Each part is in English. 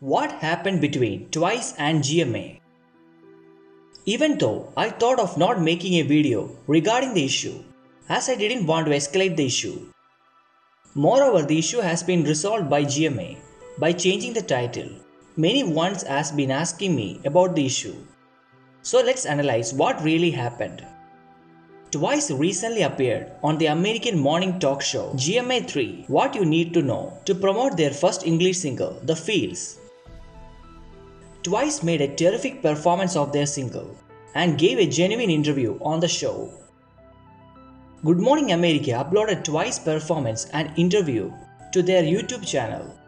What happened between Twice and GMA? Even though I thought of not making a video regarding the issue, as I didn't want to escalate the issue. Moreover, the issue has been resolved by GMA by changing the title. Many ones has been asking me about the issue. So let's analyze what really happened. Twice recently appeared on the American morning talk show GMA3 What You Need to Know to promote their first English single, The Feels. Twice made a terrific performance of their single and gave a genuine interview on the show. Good Morning America uploaded Twice performance and interview to their YouTube channel.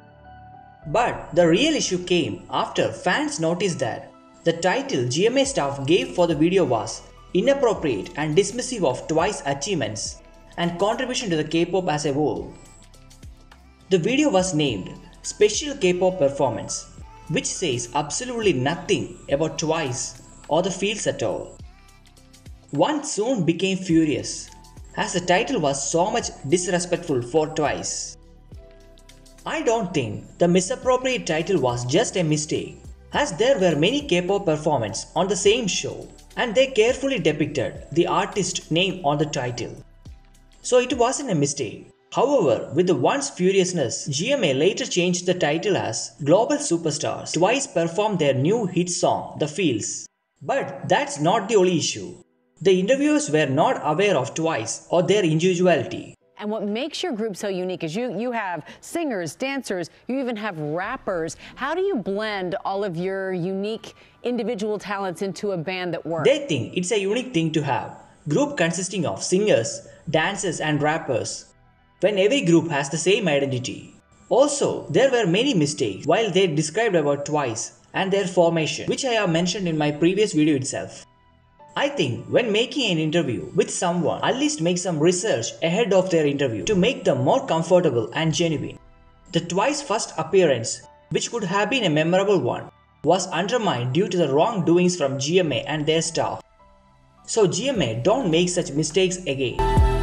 But the real issue came after fans noticed that the title GMA staff gave for the video was inappropriate and dismissive of Twice achievements and contribution to the K-pop as a whole. The video was named Special K-pop Performance, which says absolutely nothing about Twice or the Feels at all. Once soon became furious as the title was so much disrespectful for Twice. I don't think the misappropriate title was just a mistake as there were many K-pop performances on the same show and they carefully depicted the artist name on the title. So it wasn't a mistake. However, with the once furiousness, GMA later changed the title as Global Superstars twice performed their new hit song, The Feels. But that's not the only issue. The interviewers were not aware of Twice or their individuality. And what makes your group so unique is you you have singers, dancers, you even have rappers. How do you blend all of your unique individual talents into a band that works? They think it's a unique thing to have. Group consisting of singers, dancers and rappers. When every group has the same identity. Also, there were many mistakes while they described about Twice and their formation, which I have mentioned in my previous video itself. I think when making an interview with someone, at least make some research ahead of their interview to make them more comfortable and genuine. The twice first appearance, which could have been a memorable one, was undermined due to the wrongdoings from GMA and their staff. So GMA don't make such mistakes again.